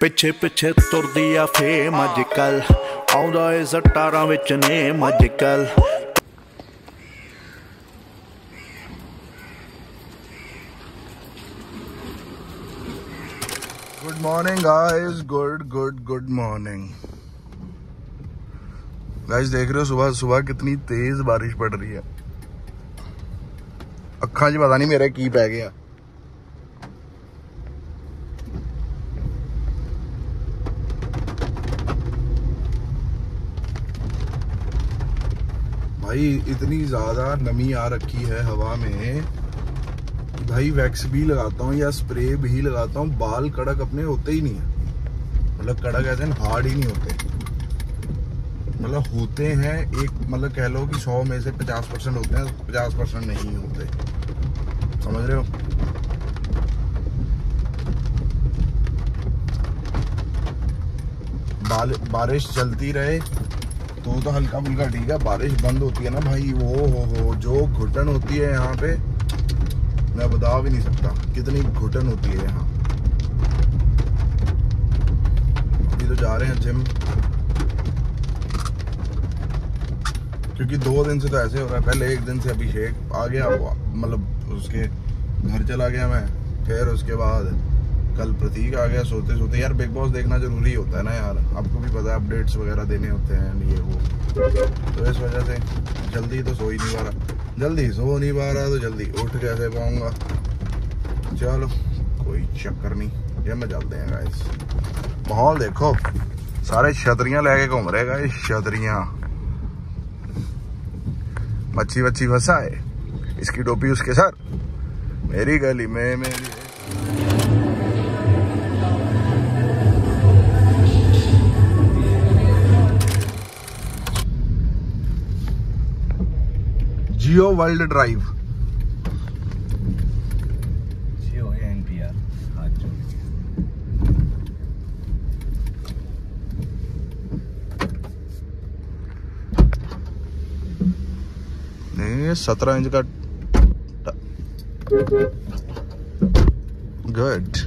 ਪਿੱਛੇ ਪਿੱਛੇ ਤੁਰਦੀ ਆ ਫੇਮ ਅੱਜ ਕੱਲ ਆਉਂਦਾ ਏ ਸਟਾਰਾਂ ਵਿੱਚ ਨੇਮ ਅੱਜ ਕੱਲ good morning guys good good good morning guys देख रहे हो सुबह सुबह कितनी तेज बारिश पड़ रही है ਅੱਖਾਂ 'ਚ ਪਤਾ ਨਹੀਂ ਮੇਰੇ ਕੀ ਪੈ ਗਿਆ भाई, इतनी ज़्यादा नमी आ रखी है हवा में। भाई वैक्स भी लगाता हूँ या स्प्रे भी लगाता हूँ, बाल कड़क अपने होते ही नहीं है। मतलब कड़क ऐसे हार्ड ही नहीं होते। मतलब होते हैं, एक मतलब कह लो कि सौ में से पचास परसेंट होते हैं, पचास परसेंट नहीं होते। समझ रहे हो? बारिश चलती रहे तो तो हल्का फुल्का ठीक है, बारिश बंद होती है ना भाई, वो हो हो जो घुटन होती है यहाँ पे, मैं बता भी नहीं सकता कितनी घुटन होती है यहाँ। अभी तो जा रहे हैं जिम क्योंकि दो दिन से तो ऐसे हो रहा है, पहले एक दिन से अभिषेक आ गया मतलब उसके घर चला गया मैं, फिर उसके बाद कल प्रतीक आ गया, सोते सोते। यार बिग बॉस देखना ज़रूरी होता है ना यार। आपको भी पता है अपडेट्स वगैरह देने होते हैं, ये वो। तो इस वजह से जल्दी तो सो ही नहीं पा रहा। जल्दी सो नहीं पा रहा तो जल्दी उठ कैसे पाऊँगा? चलो, कोई चक्कर नहीं। ये मैं चलते हैं गाइस माहौल देखो। सारे छतरियाँ लेके घूम रहे गाइस छतरियाँ। मच्छी वच्छी फंसा है इसकी टोपी उसके सर। मेरी गली में, मेरी जियो वर्ल्ड ड्राइव जियो है एनपीआर नहीं सत्रह इंच का गुड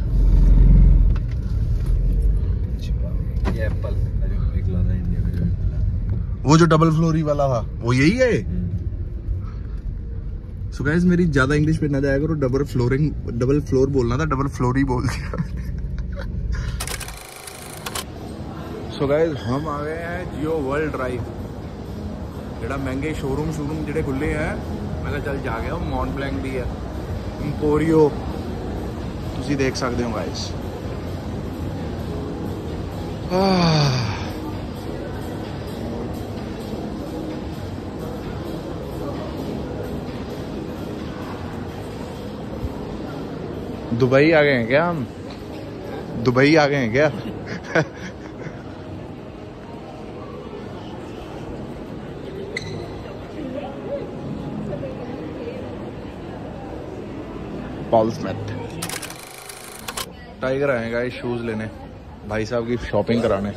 वो जो डबल फ्लोरी वाला था वो यही है? सो गाइस मेरी ज्यादा इंग्लिश पे ना जाया करो डबल फ्लोरिंग डबल फ्लोर बोलना था डबल फ्लोर ही बोल दिया ਸੋ ਗਾਇਸ ਹਮ ਆ ਗਏ ਹੈ ਜਿਓ ਵਰਲਡ ਡਰਾਈਵ ਜਿਹੜਾ ਮਹਿੰਗੇ ਸ਼ੋਰੂਮ ਸ਼ੋਰੂਮ ਜਿਹੜੇ ਖੁੱਲੇ ਹੈ ਮੈਂ ਕਿਹਾ ਚੱਲ ਜਾ ਗਿਆ ਉਹ ਮੌਨ ਬਲੈਂਕ ਦੀ ਹੈ ਇੰਪੋਰੀਓ ਤੁਸੀਂ ਦੇਖ ਸਕਦੇ ਹੋ ਗਾਇਸ ਆਹ दुबई आ गए हैं क्या हम? दुबई आ गए हैं क्या? पॉल स्मिथ टाइगर आएगा ये शूज़ लेने। भाई साहब की शॉपिंग कराने।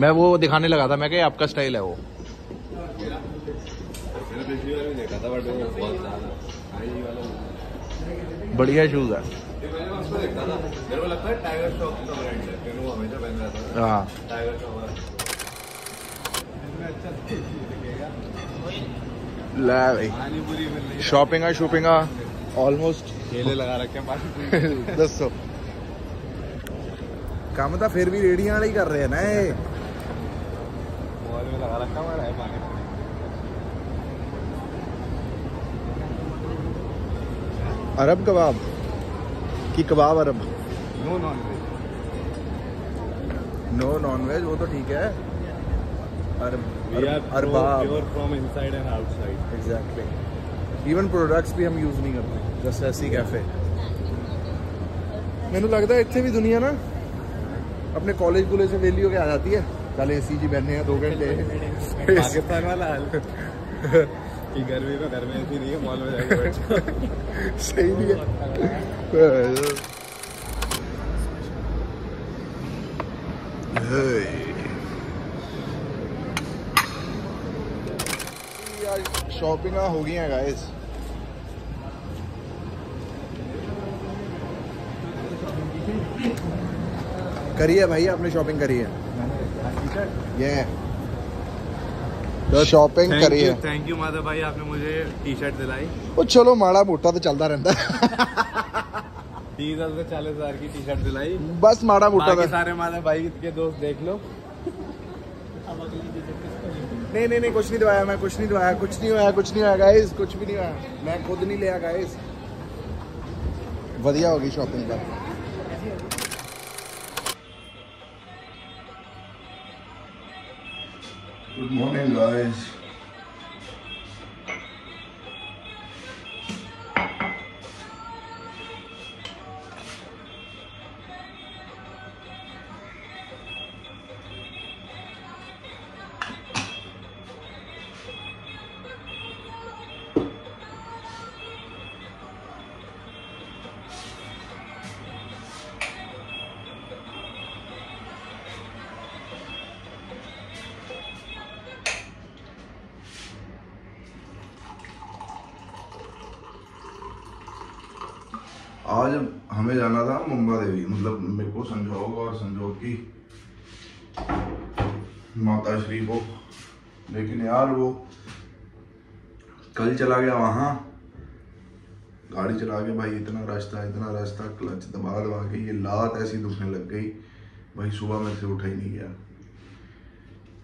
मैं वो दिखाने लगा था, मैं क्या आपका स्टाइल है वो. देखा था बट वो बहुत बढ़िया शूज़ है। शॉपिंग शॉपिंग ऑलमोस्ट केले लगा रखे दसो। कम तो फिर भी रेडियाँ ही कर रहे हैं ना ये। लगा रखा है पानी अरब कबाब कि कबाब अरब no non veg no non veg वो तो ठीक है अरब we are Arab- Arbab pure from inside and outside exactly even products भी हम यूज नहीं करते जस्ट ऐसी कैफे ਮੈਨੂੰ ਲੱਗਦਾ ਇੱਥੇ ਵੀ ਦੁਨੀਆ ਨਾ ਆਪਣੇ ਕਾਲਜ ਕੁਲੇ ਸੇ ਵੇਲੀ ਹੋ ਕੇ ਆ ਜਾਂਦੀ ਹੈ ਕੱਲ ਏਸੀ ਜੀ ਬੈਠਨੇ ਆ 2 ਘੰਟੇ पाकिस्तान वाला हाल कि गर्मी में घर में ऐसी नहीं है मॉल में सही नहीं है। शॉपिंग हो गई हैं गाइस करी भाई आपने शॉपिंग करी है? ये हाँ yeah. करी है थैंक यू माधव भाई आपने मुझे टी शर्ट दिलाई ਉਹ ਚਲੋ ਮਾੜਾ ਮੋਟਾ ਤਾਂ ਚੱਲਦਾ ਰਹਿੰਦਾ तीस हजार से चालीस हजार की टी शर्ट दिलाई ਬਸ ਮਾੜਾ ਮੋਟਾ बाकी ਤਾਂ सारे माधव भाई के दोस्त देख लो नहीं नहीं नहीं कुछ नहीं दवाया मैं कुछ नहीं दवाया कुछ नहीं होया कुछ नहीं होया गाइस कुछ भी नहीं होया मैं खुद नहीं लिया गाइस ਵਧੀਆ ਹੋ ਗਈ ਸ਼ਾਪਿੰਗ ਦਾ गुड मॉर्निंग गाइस आज हमें जाना था मुंबा देवी मतलब मेरे को संजोग और संजोग की माता श्री को। लेकिन यार वो कल चला गया वहाँ, गाड़ी चला के भाई इतना रास्ता इतना रास्ता, क्लच दबा दबा के, ये लात ऐसी दुखने लग गई। भाई सुबह मेरे से उठा ही नहीं गया।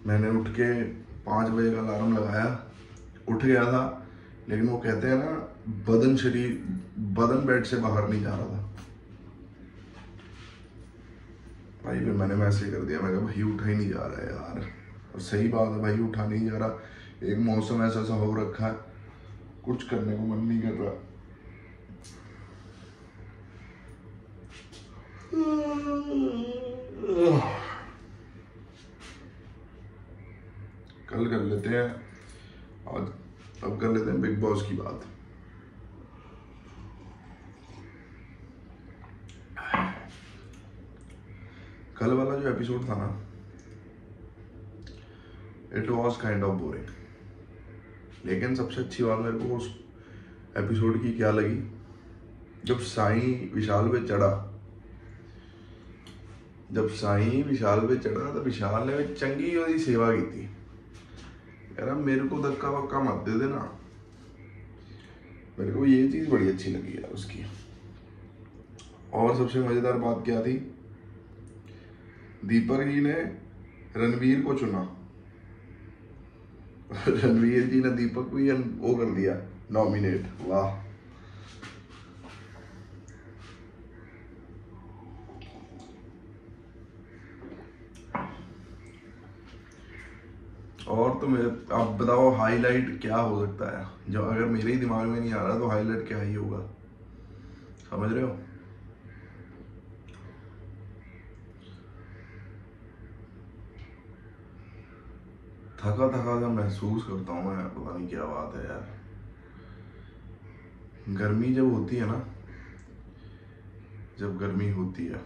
मैंने उठ के पाँच बजे का अलार्म लगाया, उठ गया था, लेकिन वो कहते हैं ना बदन शरीर, बदन बेड से बाहर नहीं जा रहा था। भाई, फिर मैंने मैसेज कर दिया मैं भाई, उठा ही नहीं जा रहा है यार। और सही बात है, भाई, उठा नहीं जा रहा। एक मौसम ऐसा सा हो रखा है, कुछ करने को मन नहीं कर रहा। कल कर लेते हैं, आज अब कर लेते हैं बिग बॉस की बात। कल वाला जो एपिसोड था ना it was kind of boring लेकिन सबसे अच्छी बात मेरे को उस एपिसोड की क्या लगी? जब साई विशाल पे चढ़ा, जब साई विशाल पे चढ़ा तो विशाल ने चंगी ओरी सेवा की थी। यार मेरे को धक्का वक्का मत दे देना। मेरे को ये चीज़ बड़ी अच्छी लगी यार उसकी। और सबसे मज़ेदार बात क्या थी? दीपक जी ने रणवीर को चुना। रणवीर जी ने दीपक को वो कर दिया नॉमिनेट वाह। और तो मेरे आप बताओ हाईलाइट क्या हो सकता है? जो अगर मेरे ही दिमाग में नहीं आ रहा तो हाईलाइट क्या ही होगा? समझ रहे हो? थका थका सा महसूस करता हूँ मैं, पता नहीं क्या बात है यार। गर्मी जब होती है ना, जब गर्मी होती है,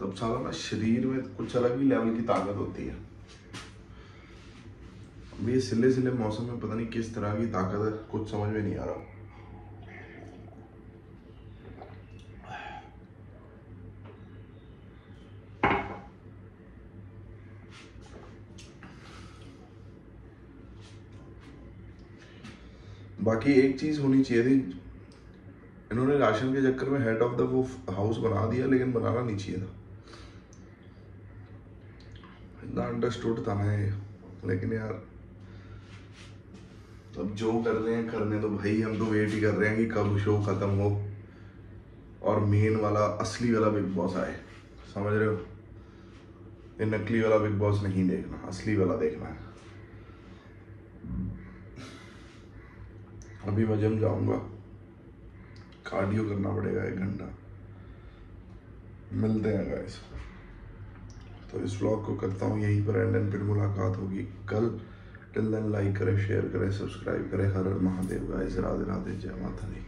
तब साला ना शरीर में कुछ अलग ही लेवल की ताकत होती है। अब ये सिले सिले मौसम में पता नहीं किस तरह की ताकत है, कुछ समझ में नहीं आ रहा। बाकी एक चीज़ होनी चाहिए थी। इन्होंने राशन के चक्कर में हेड ऑफ़ द वो हाउस बना दिया, लेकिन बनाना नहीं चाहिए था। इतना अंडरस्टूड था ये। लेकिन यार, अब जो कर रहे हैं, करने तो भाई हम तो वेट ही कर रहे हैं कि कब शो खत्म हो। और मेन वाला, असली वाला बिग बॉस आए। समझ रहे हो? ये नकली वाला बिग बॉस नहीं देखना, असली वाला देखना है। अभी मैं जिम जाऊँगा। कार्डियो करना पड़ेगा एक घंटा। मिलते हैं गाइस तो इस व्लॉग को करता हूँ यहीं पर एंड एंड फिर मुलाकात होगी कल। टिल देन लाइक करें शेयर करें सब्सक्राइब करें। हर हर महादेव गाइस राधे राधे, जय माता दी।